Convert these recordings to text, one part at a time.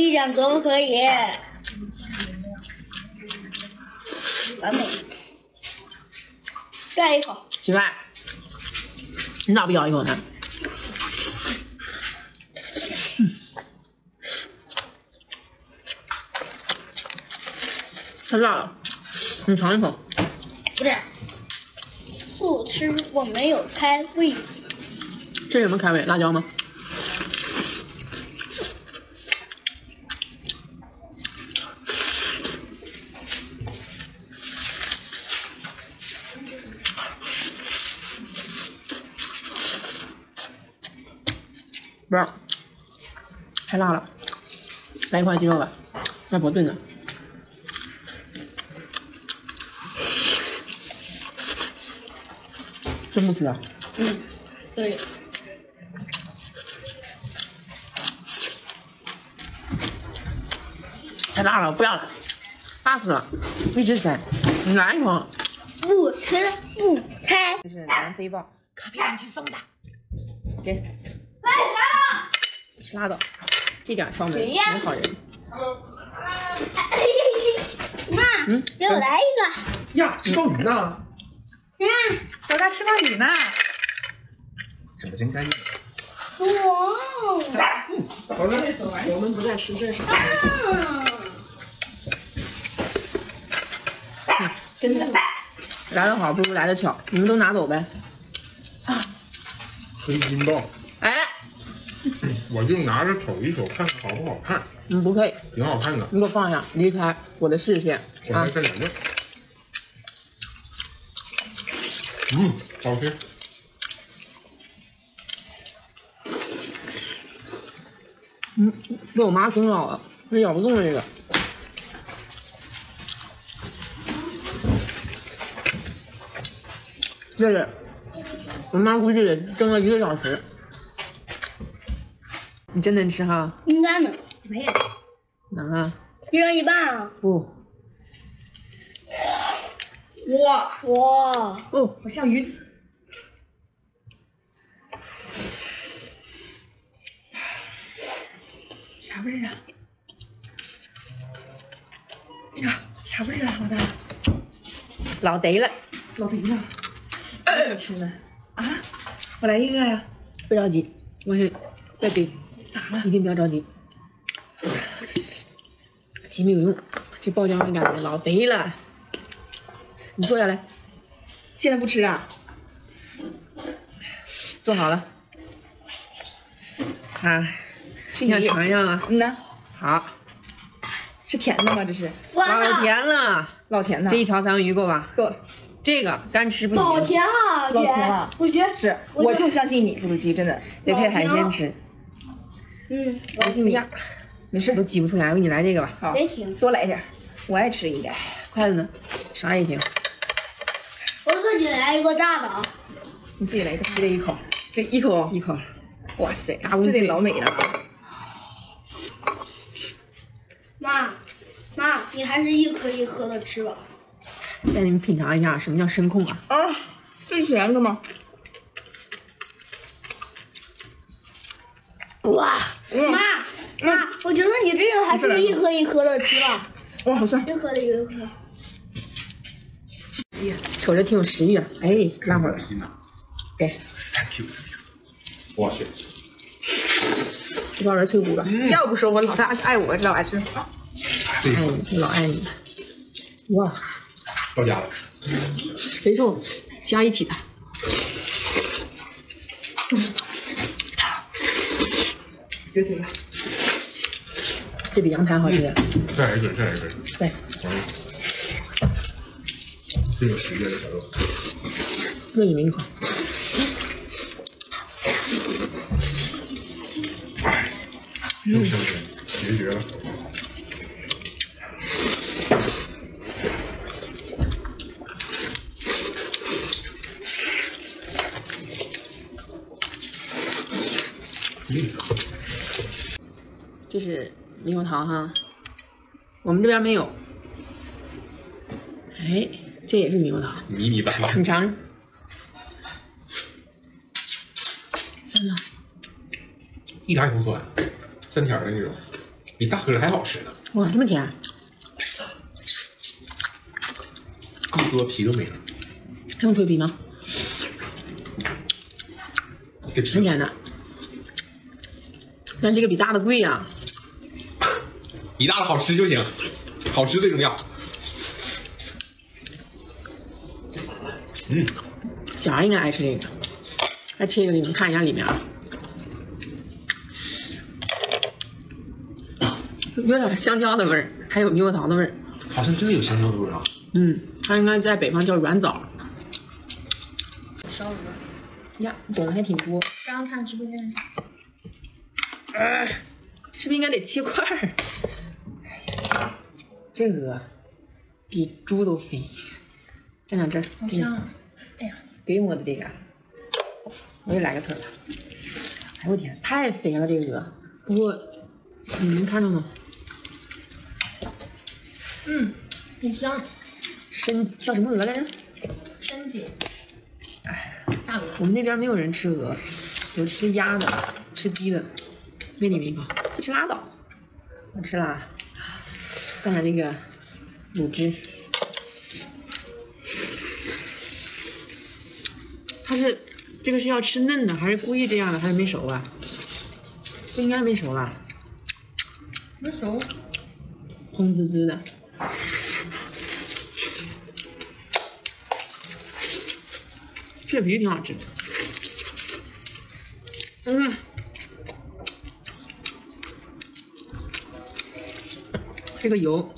意见可不可以？完美。再一口。媳妇，你咋不咬一口呢？嗯，太辣了，你尝一口。不是，不吃我没有开胃。这什么开胃？辣椒吗？不是，太辣了，来一块鸡肉吧，外婆炖的。真不吃啊？嗯，对。太辣了，不要了，辣死了，一直塞，你来一口。不吃不开。这是南非豹，隔壁邻居送的，给。来了。吃辣的，这点敲门，谁好人。妈，嗯，给我来一个。呀，吃鲍鱼呢？呀，老大吃鲍鱼呢？整的真干净。哇。好了，我们不再吃这啥。啊。真的，来的好不如来的巧，你们都拿走呗。啊黑金豹，哎，我就拿着瞅一瞅，看看好不好看，嗯，不配，挺好看的。你给我放下，离开我的视线啊我来！蘸点酱。嗯，好吃。嗯，被我妈熏到了，这咬不动了这个。这是我妈估计得蒸了一个小时。你真能吃哈？应该能，没有。能啊？一人一半啊。不哇，哇，不，好像鱼子。啥味儿啊？呀，啥味儿啊，老大？老得了，老贼了吃了，啊！我来一个呀。不着急，我先再给，咋了一？定不要着急，急没有用，这爆浆的感觉老得了。你坐下来，现在不吃啊？坐好了。啊，是你想尝一下啊？嗯呐，好，是甜的吗？这是老，甜了，老甜了。这一条三文鱼够吧？够了，这个干吃不行，老甜了，老甜了我觉得是，我就我就相信你，咕噜鸡，真的。得配海鲜吃。嗯，我信你。没事都，挤不出来，我给你来这个吧。好真行，多来点儿，我爱吃应该。筷子呢？啥也行，我自己来一个大的啊。你自己来一个，就这一口，这一口，一口。哇塞，大乌龟这得老美了？妈，妈，你还是一颗一颗的吃吧。带你们品尝一下什么叫声控啊！啊，是甜的吗？哇，嗯妈，妈，我觉得你这个还是一颗一颗的吃吧，哇，好酸。一颗一颗的。瞅着挺有食欲啊！哎，辣会儿，给，Thank you, thank you。我去，这帮人脆骨了。要不说我老大爱我，老爱吃。这爱你，老爱你。哇，到家了。肥瘦加一起的。这比羊排好吃点。再来一根，再来一根。对，这个十月的小肉，各你们一口。又香甜，绝绝了。嗯，这是猕猴桃哈，我们这边没有。哎，这也是猕猴桃，迷你版的。你尝尝。酸了，一点也不酸，酸甜的那种。比大颗的还好吃呢，哇，这么甜，一说皮都没了，还用蜕皮吗？很甜的，但这个比大的贵呀、比大的好吃就行，好吃最重要。嗯，小孩应该爱吃这个。再切一个给你们看一下里面啊，有点香蕉的味儿，还有猕猴桃的味儿。好像真的有香蕉的味儿啊。嗯，它应该在北方叫软枣。烧鹅，呀，懂得还挺多。刚刚看直播间，是不是应该得切块儿？这个比猪都肥。站长这好香啊！哎呀，给我的这个，我也来个腿儿吧。哎呦我天，太肥了这个鹅。不过你能看到吗？嗯，很香，参叫什么鹅来着？参姐，哎，大鹅，我们那边没有人吃鹅，有吃鸭的，吃鸡的。喂你们一口，不吃拉倒。我吃啦，蘸点那个卤汁。它是这个是要吃嫩的，还是故意这样的？还是没熟啊？不应该没熟吧？没熟，红滋滋的。这个皮挺好吃的。嗯。这个油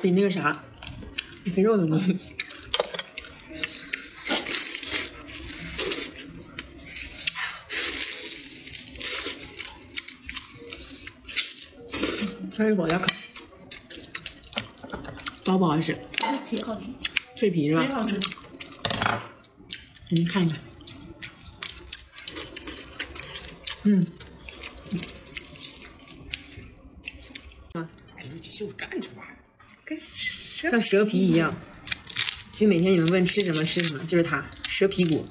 比那个啥，比肥肉都腻。开始狗要烤，包不好吃，皮好吃，脆皮是吧？你看一看，嗯，啊，干什么？像蛇皮一样。其实每天你们问吃什么吃什么，就是它蛇皮骨，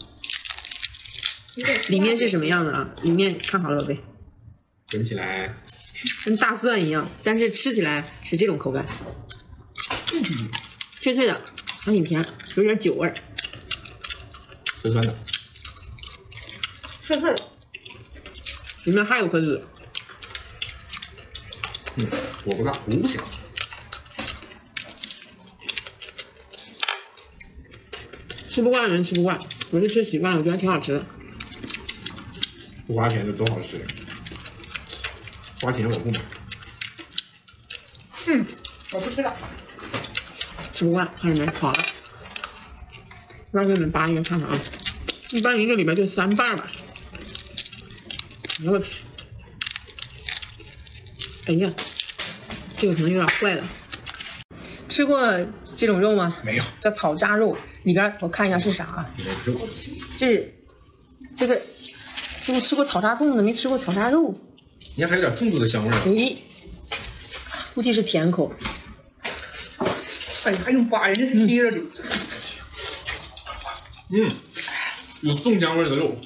里面是什么样的啊？里面看好了宝贝，闻起来跟大蒜一样，但是吃起来是这种口感，脆脆的，还挺甜，有点酒味儿。酸酸的，脆脆的，里面还有颗籽，嗯，我不大糊不行。吃不惯的人吃不惯，我是吃习惯了，我觉得挺好吃的。不花钱的多好吃，花钱我不买。嗯，我不吃了。吃不惯，看见没？好了，我要给你们扒一个看看啊，一般一个里面就三瓣吧。哎呦我天！哎呀，这个可能有点坏了。吃过这种肉吗？没有，叫草扎肉，里边我看一下是啥啊？里面肉，这是这个，这我吃过草扎粽子，没吃过草扎肉。你看还有点粽子的香味儿。诶，估计是甜口。哎，还用扒人家贴着的，嗯，有粽香味的肉，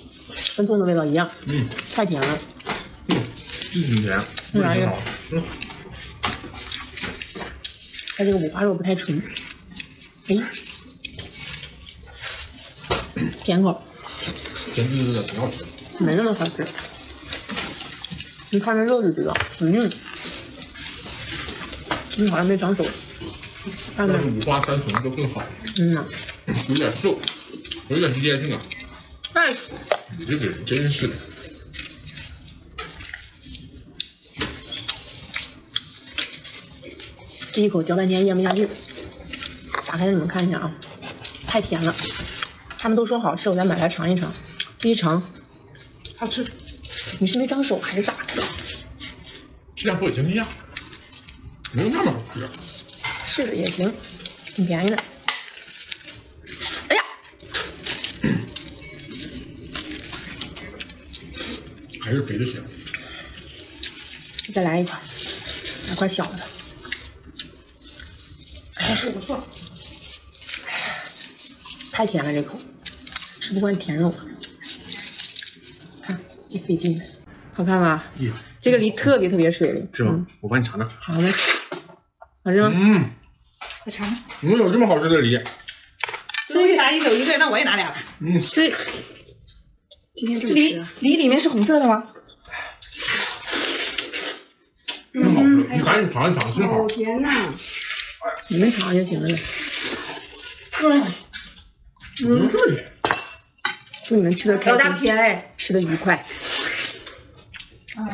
跟粽子味道一样，嗯，太甜了。嗯，是挺甜，再来一个味挺好。嗯，它这个五花肉不太纯。哎，甜口，甜滋滋的，挺好吃。没那么好吃。你看这肉就知道，死硬。你好像没长手，看但是看，五花三层都更好，嗯呐，有点瘦，有点直接性啊。爱死！你这个人真是的，第一口嚼半天咽不下去，打开让你们看一下啊，太甜了。他们都说好吃，我再买来尝一尝。这一尝，好吃。你是没长手还是咋的？质量不也就那样，没有那么好吃。是的也行，挺便宜的。哎呀，还是肥的香。再来一块，来块小的。这不错。太甜了，这口吃不惯甜肉。看这费劲的，好看吧？哎，这个梨特别特别水灵，是吗？我帮你尝尝。好的，好吃吗？嗯，我尝尝。怎么有这么好吃的梨？这为啥一手一个？那我也拿俩吧。嗯，所以今天这么梨吃啊？梨里面是红色的吗？真好吃，你赶紧尝一尝，真好。甜呐！你们尝就行了呗。嗯，嗯，这么甜。祝你们吃的开心。吃的愉快。啊，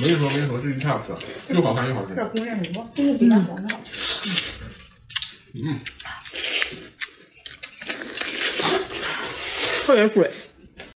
没说没说，这一下子又好看又好吃。冰面很多，这个比那黄的好。嗯，特别水。